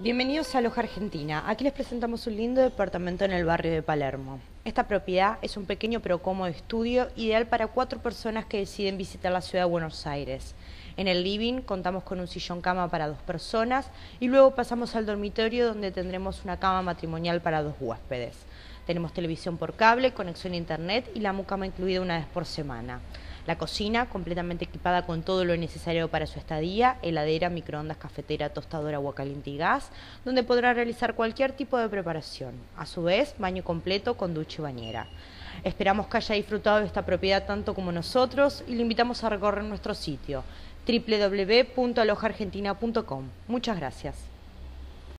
Bienvenidos a Loja Argentina. Aquí les presentamos un lindo departamento en el barrio de Palermo. Esta propiedad es un pequeño pero cómodo estudio ideal para cuatro personas que deciden visitar la ciudad de Buenos Aires. En el living contamos con un sillón cama para dos personas y luego pasamos al dormitorio donde tendremos una cama matrimonial para dos huéspedes. Tenemos televisión por cable, conexión a internet y la mucama incluida una vez por semana. La cocina, completamente equipada con todo lo necesario para su estadía, heladera, microondas, cafetera, tostadora, agua caliente y gas, donde podrá realizar cualquier tipo de preparación. A su vez, baño completo con ducha y bañera. Esperamos que haya disfrutado de esta propiedad tanto como nosotros y le invitamos a recorrer nuestro sitio www.alojargentina.com. Muchas gracias.